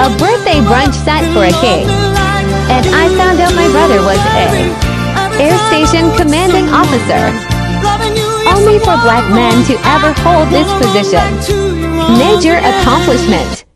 A birthday brunch set for a king. And I found out my brother was a air station commanding officer. Only for black men to ever hold this position. Major accomplishment.